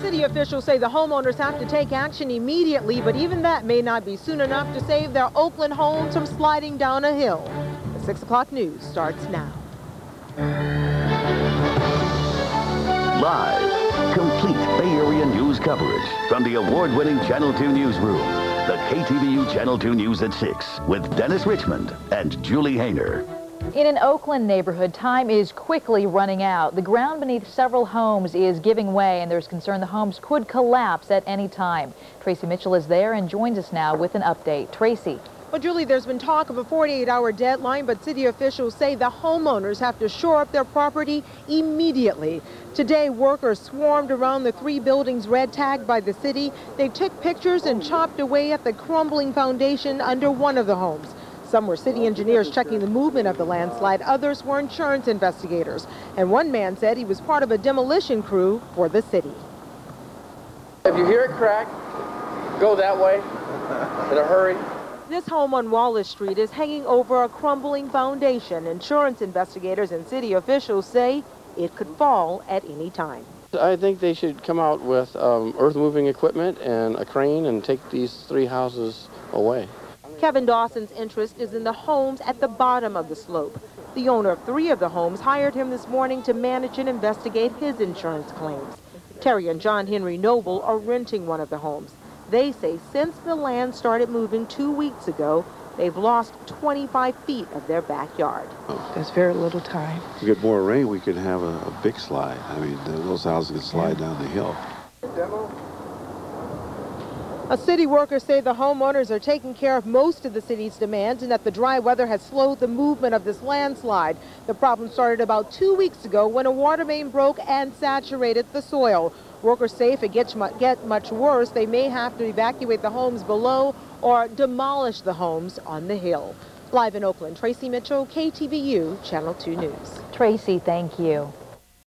City officials say the homeowners have to take action immediately, but even that may not be soon enough to save their Oakland homes from sliding down a hill. The 6 o'clock news starts now. Live, complete Bay Area news coverage from the award-winning Channel 2 newsroom. The KTVU Channel 2 News at 6 with Dennis Richmond and Julie Haener. In an Oakland neighborhood, time is quickly running out. The ground beneath several homes is giving way, and there's concern the homes could collapse at any time. Tracy Mitchell is there and joins us now with an update. Tracy. Well, Julie, there's been talk of a 48-hour deadline, but city officials say the homeowners have to shore up their property immediately. Today, workers swarmed around the three buildings red tagged by the city. They took pictures and chopped away at the crumbling foundation under one of the homes. Some were city engineers checking the movement of the landslide. Others were insurance investigators. And one man said he was part of a demolition crew for the city. If you hear it crack, go that way in a hurry. This home on Wallace Street is hanging over a crumbling foundation. Insurance investigators and city officials say it could fall at any time. I think they should come out with um, earth moving equipment and a crane and take these three houses away. Kevin Dawson's interest is in the homes at the bottom of the slope. The owner of three of the homes hired him this morning to manage and investigate his insurance claims. Terry and John Henry Noble are renting one of the homes. They say since the land started moving two weeks ago, they've lost 25 feet of their backyard. There's very little time. If we get more rain, we could have a, a big slide. I mean, those houses could slide down the hill. A city worker say the homeowners are taking care of most of the city's demands and that the dry weather has slowed the movement of this landslide. The problem started about two weeks ago when a water main broke and saturated the soil. Workers say if it gets get much worse, they may have to evacuate the homes below or demolish the homes on the hill. Live in Oakland, Tracy Mitchell, KTVU, Channel 2 News. Tracy, thank you.